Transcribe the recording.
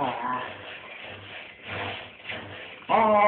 Oh. Aww.